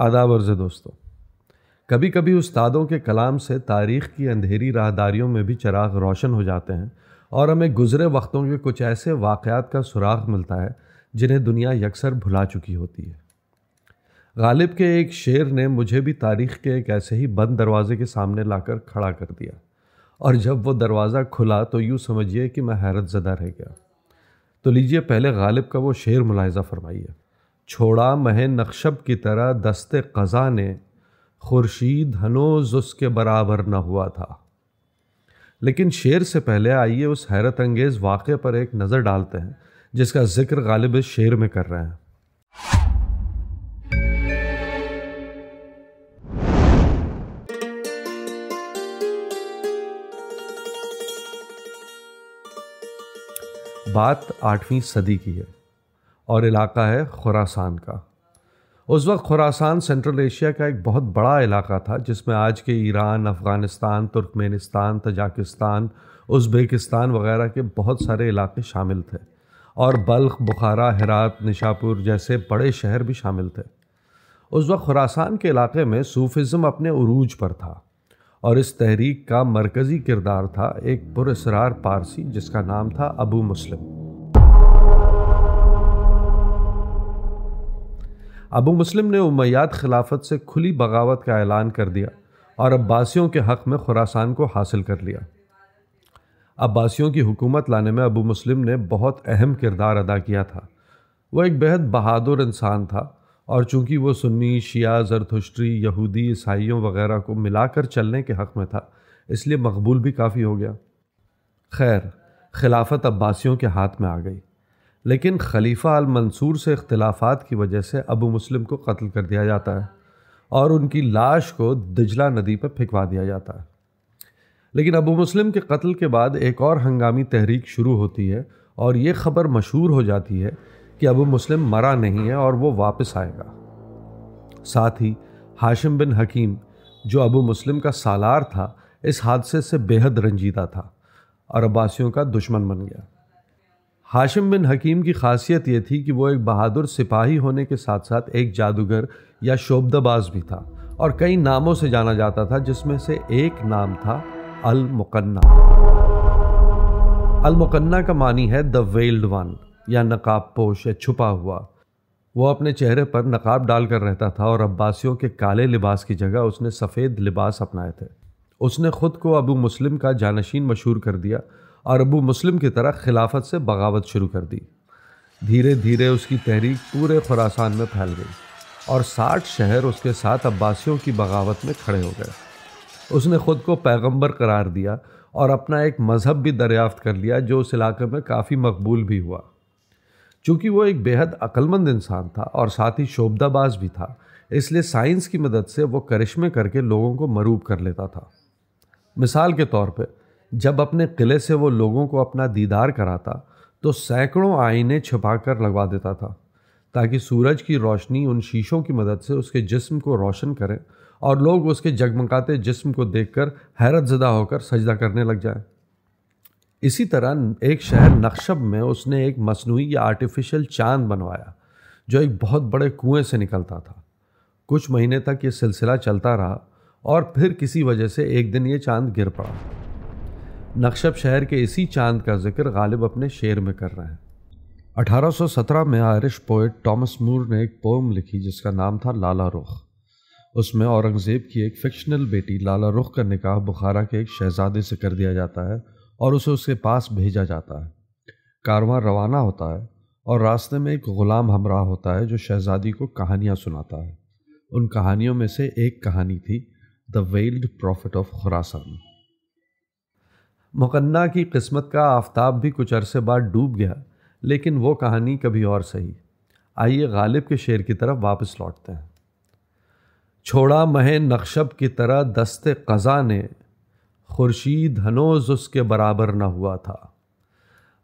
आदाब अर्ज़ दोस्तों। कभी कभी उस्तादों के कलाम से तारीख़ की अंधेरी राहदारियों में भी चराग रोशन हो जाते हैं और हमें गुज़रे वक्तों के कुछ ऐसे वाक़ात का सुराग मिलता है, जिन्हें दुनिया यकसर भुला चुकी होती है। गालिब के एक शेर ने मुझे भी तारीख़ के एक ऐसे ही बंद दरवाज़े के सामने लाकर खड़ा कर दिया। और जब वो दरवाज़ा खुला तो यूँ समझिए कि मैं हैरत ज़दा रह गया। तो लीजिए, पहले गालिब का वो शेर मुलायजा फरमाइए। छोड़ा मह नक्शब की तरह दस्ते क़ज़ा ने, खुर्शीद हनोज उसके बराबर न हुआ था। लेकिन शेर से पहले आइए उस हैरत अंगेज़ वाक़े पर एक नज़र डालते हैं, जिसका ज़िक्र गालिब इस शेर में कर रहे हैं। बात आठवीं सदी की है। और इलाका है खुरासान का। उस वक्त खुरासान सेंट्रल एशिया का एक बहुत बड़ा इलाका था, जिसमें आज के Iran, Afghanistan, Turkmenistan, Tajikistan, Uzbekistan वगैरह के बहुत सारे इलाके शामिल थे। और बल्ख, बुखारा, हेरात, निशापुर जैसे बड़े शहर भी शामिल थे। उस वक्त खुरासान के इलाके में सूफिज़म अपने उरूज पर था और इस तहरीक का मरकज़ी किरदार था एक पुरसरार पारसी जिसका नाम था अबू मुस्लिम। अबू मुस्लिम ने उमैयाद खिलाफत से खुली बगावत का ऐलान कर दिया और अब्बासियों के हक़ में खुरासान को हासिल कर लिया। अब्बासियों की हुकूमत लाने में अबू मुस्लिम ने बहुत अहम किरदार अदा किया था। वह एक बेहद बहादुर इंसान था और चूँकि वो सुन्नी, शिया जरथुश्री यहूदी, ईसाइयों वगैरह को मिलाकर चलने के हक़ में था, इसलिए मकबूल भी काफ़ी हो गया। खैर, खिलाफत अब्बासियों के हाथ में आ गई। लेकिन खलीफा अल मंसूर से इख्तलाफात की वजह से अबू मुस्लिम को कत्ल कर दिया जाता है और उनकी लाश को दिजला नदी पर फेंकवा दिया जाता है। लेकिन अबू मुस्लिम के कत्ल के बाद एक और हंगामी तहरीक शुरू होती है और ये ख़बर मशहूर हो जाती है कि अबू मुस्लिम मरा नहीं है और वो वापस आएगा। साथ ही हाशिम बिन हकीम, जो अबू मुस्लिम का सालार था, इस हादसे से बेहद रंजीदा था और अब्बासियों का दुश्मन बन गया। हाशिम बिन हकीम की खासियत यह थी कि वो एक बहादुर सिपाही होने के साथ साथ एक जादूगर या शोबदाबाज भी था और कई नामों से जाना जाता था, जिसमें से एक नाम था अलमुकन्ना। अलमुकन्ना का मानी है द वेल्ड वन, या नकाब पोश, या छुपा हुआ। वो अपने चेहरे पर नकाब डालकर रहता था और अब्बासियों के काले लिबास की जगह उसने सफ़ेद लिबास अपनाए थे। उसने ख़ुद को अबू मुस्लिम का जानशीन मशहूर कर दिया और अबू मुस्लिम की तरह खिलाफत से बगावत शुरू कर दी। धीरे धीरे उसकी तहरीक पूरे खुरासान में फैल गई और साठ शहर उसके साथ अब्बासियों की बगावत में खड़े हो गए। उसने ख़ुद को पैगंबर करार दिया और अपना एक मज़हब भी दरियाफ्त कर लिया जो उस इलाके में काफ़ी मकबूल भी हुआ। चूँकि वो एक बेहद अक्लमंद इंसान था और साथ ही शोबदाबाज भी था, इसलिए साइंस की मदद से वो करिश्मे करके लोगों को मरूब कर लेता था। मिसाल के तौर पे जब अपने किले से वो लोगों को अपना दीदार कराता तो सैकड़ों आईने छुपा कर लगवा देता था, ताकि सूरज की रोशनी उन शीशों की मदद से उसके जिस्म को रोशन करें और लोग उसके जगमगाते जिस्म को देखकर हैरत ज़दा होकर सजदा करने लग जाए। इसी तरह एक शहर नक्शब में उसने एक मसनू या आर्टिफिशियल चाँद बनवाया, जो एक बहुत बड़े कुएँ से निकलता था। कुछ महीने तक ये सिलसिला चलता रहा और फिर किसी वजह से एक दिन ये चाँद गिर पड़ा। नक्शब शहर के इसी चाँद का ज़िक्र गालिब अपने शेर में कर रहे हैं। 1817 में आयरिश पोइट टॉमस मूर ने एक पोम लिखी जिसका नाम था लाला रुख। उसमें औरंगज़ेब की एक फिक्शनल बेटी लाला रुख का निकाह बुखारा के एक शहजादे से कर दिया जाता है और उसे उसके पास भेजा जाता है। कारवां रवाना होता है और रास्ते में एक ग़ुलाम हमरा होता है जो शहजादी को कहानियाँ सुनाता है। उन कहानियों में से एक कहानी थी, the veiled prophet of Khorasan. Muqanna की किस्मत का आफ्ताब भी कुछ अरसे बाद डूब गया, लेकिन वो कहानी कभी और सही। आइए गालिब के शेर की तरफ़ वापस लौटते हैं। छोड़ा मह नक्शब की तरह दस्ते क़ज़ा ने, खुर्शीद हनोज उसके बराबर न हुआ था।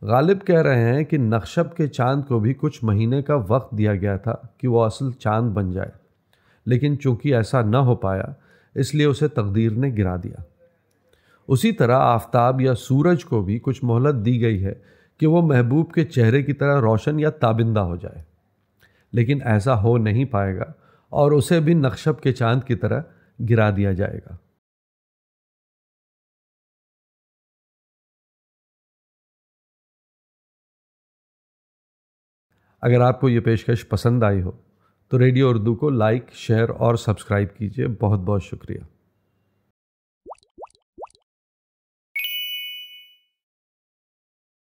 गालिब कह रहे हैं कि नक्शब के चाँद को भी कुछ महीने का वक्त दिया गया था कि वो असल चाँद बन जाए, लेकिन चूँकि ऐसा न हो पाया, इसलिए उसे तकदीर ने गिरा दिया। उसी तरह आफताब या सूरज को भी कुछ मोहलत दी गई है कि वो महबूब के चेहरे की तरह रोशन या ताबिंदा हो जाए। लेकिन ऐसा हो नहीं पाएगा और उसे भी नक्शब के चाँद की तरह गिरा दिया जाएगा। अगर आपको ये पेशकश पसंद आई हो तो रेडियो उर्दू को लाइक, शेयर और सब्सक्राइब कीजिए। बहुत बहुत शुक्रिया।